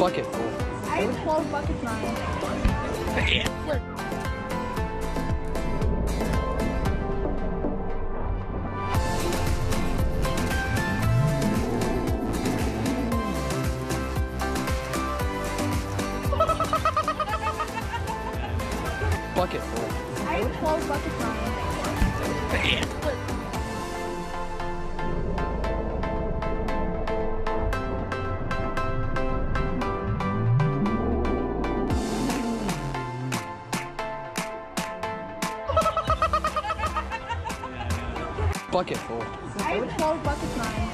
Bucket full. I have 12 buckets mine. Bucket full. I have 12 buckets mine. Bucket full. I have 12 buckets mine.